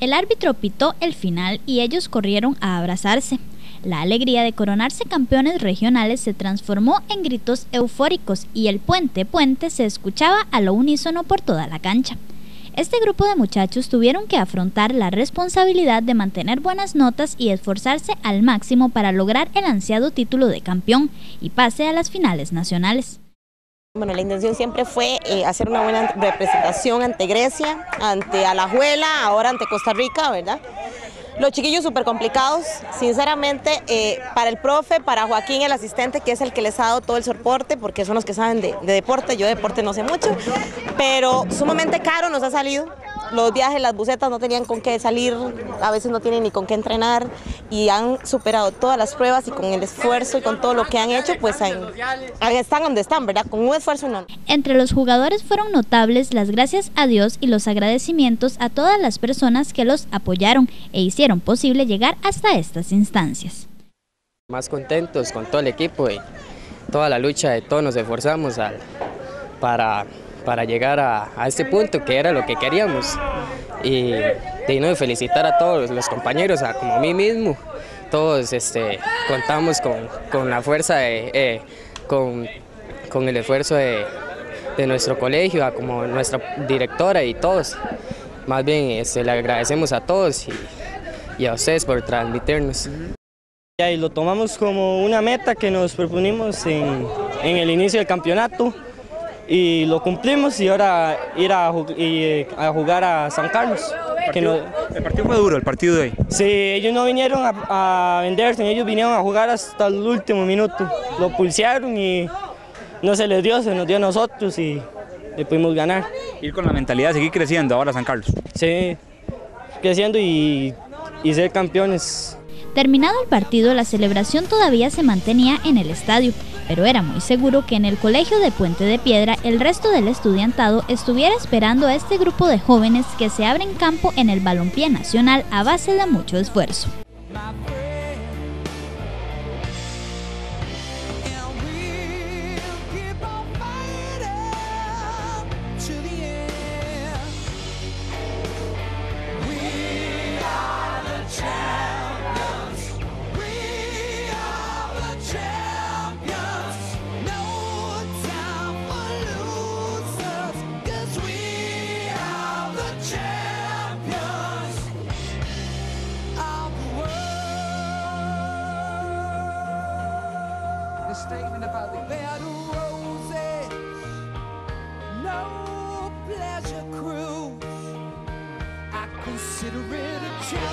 El árbitro pitó el final y ellos corrieron a abrazarse. La alegría de coronarse campeones regionales se transformó en gritos eufóricos y el puente puente se escuchaba a lo unísono por toda la cancha. Este grupo de muchachos tuvieron que afrontar la responsabilidad de mantener buenas notas y esforzarse al máximo para lograr el ansiado título de campeón y pase a las finales nacionales. Bueno, la intención siempre fue eh, hacer una buena representación ante Grecia, ante Alajuela, ahora ante Costa Rica, ¿verdad? Los chiquillos súper complicados, sinceramente, eh, para el profe, para Joaquín, el asistente, que es el que les ha dado todo el soporte, porque son los que saben de, de deporte, yo de deporte no sé mucho, pero sumamente caro nos ha salido, los viajes, las bucetas no tenían con qué salir, a veces no tienen ni con qué entrenar y han superado todas las pruebas y con el esfuerzo y con todo lo que han hecho, pues están donde están, ¿verdad? Con un esfuerzo enorme. Entre los jugadores fueron notables las gracias a Dios y los agradecimientos a todas las personas que los apoyaron e hicieron posible llegar hasta estas instancias. Más contentos con todo el equipo y toda la lucha de todos nos esforzamos para para llegar a, este punto que era lo que queríamos. Y de felicitar a todos los compañeros, a, como a mí mismo. Todos este, contamos con, la fuerza, de, eh, con, con, el esfuerzo de, nuestro colegio, como nuestra directora y todos. Más bien este, le agradecemos a todos y, a ustedes por transmitirnos. Y lo tomamos como una meta que nos propusimos en, en el inicio del campeonato y lo cumplimos y ahora ir a, eh, a jugar a San Carlos. El partido, fue duro, el partido de hoy. Sí, ellos no vinieron a, venderse, ellos vinieron a jugar hasta el último minuto. Lo pulsearon y no se les dio, se nos dio a nosotros y le pudimos ganar. Ir con la mentalidad de seguir creciendo ahora San Carlos. Sí, creciendo y, y ser campeones. Terminado el partido, la celebración todavía se mantenía en el estadio pero era muy seguro que en el colegio de Puente de Piedra el resto del estudiantado estuviera esperando a este grupo de jóvenes que se abren campo en el balompié nacional a base de mucho esfuerzo. A statement about the bed of roses. No pleasure cruise. I consider it a challenge.